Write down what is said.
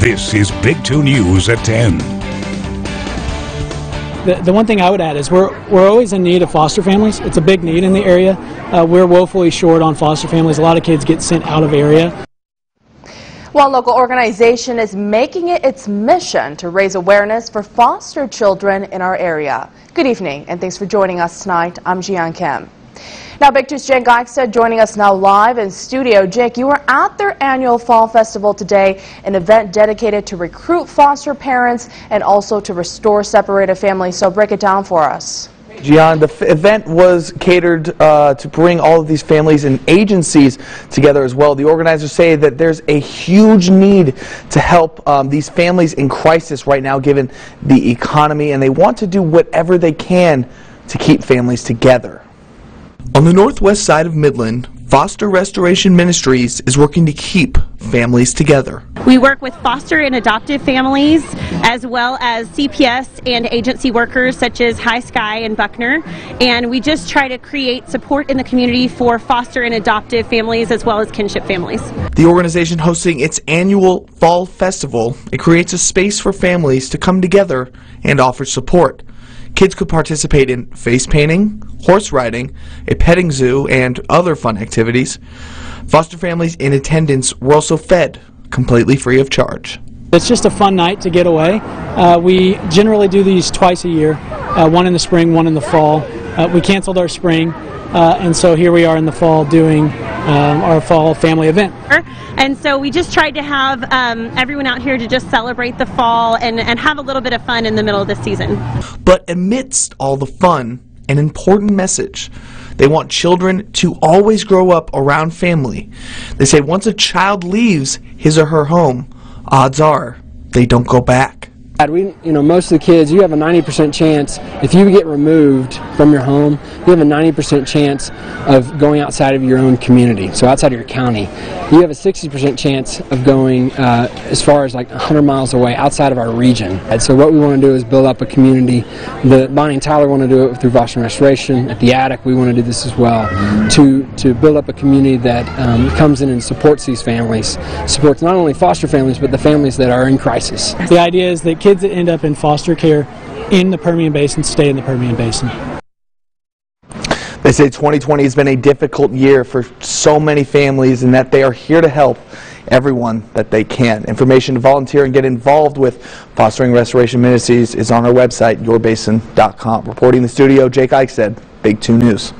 This is Big 2 News at 10. The, the one thing I would add is we're, we're always in need of foster families. It's a big need in the area. Uh, we're woefully short on foster families. A lot of kids get sent out of area. One local organization is making it its mission to raise awareness for foster children in our area. Good evening, and thanks for joining us tonight. I'm Jian Kim. Now, Big Two's Jake Eichstead joining us now live in studio. Jake, you were at their annual Fall Festival today, an event dedicated to recruit foster parents and also to restore separated families. So break it down for us. Gian, the event was catered uh, to bring all of these families and agencies together as well. The organizers say that there's a huge need to help um, these families in crisis right now given the economy, and they want to do whatever they can to keep families together. On the northwest side of Midland, Foster Restoration Ministries is working to keep families together. We work with foster and adoptive families as well as CPS and agency workers such as High Sky and Buckner and we just try to create support in the community for foster and adoptive families as well as kinship families. The organization hosting its annual Fall Festival, it creates a space for families to come together and offer support. Kids could participate in face painting, horse riding, a petting zoo, and other fun activities. Foster families in attendance were also fed completely free of charge. It's just a fun night to get away. Uh, we generally do these twice a year, uh, one in the spring, one in the fall. Uh, we canceled our spring, uh, and so here we are in the fall doing um, our fall family event. And so we just tried to have um, everyone out here to just celebrate the fall and, and have a little bit of fun in the middle of the season. But amidst all the fun, an important message. They want children to always grow up around family. They say once a child leaves his or her home, odds are they don't go back. We, you know, most of the kids, you have a 90% chance, if you get removed from your home, you have a 90% chance of going outside of your own community, so outside of your county. You have a 60% chance of going uh, as far as like 100 miles away outside of our region. And so what we want to do is build up a community. The Bonnie and Tyler want to do it through Foster Restoration. At the Attic, we want to do this as well, to, to build up a community that um, comes in and supports these families, supports not only foster families, but the families that are in crisis. The idea is that kids that end up in foster care in the Permian Basin stay in the Permian Basin. They say 2020 has been a difficult year for so many families and that they are here to help everyone that they can. Information to volunteer and get involved with Fostering Restoration Ministries is on our website, yourbasin.com. Reporting in the studio, Jake Eichstead, Big 2 News.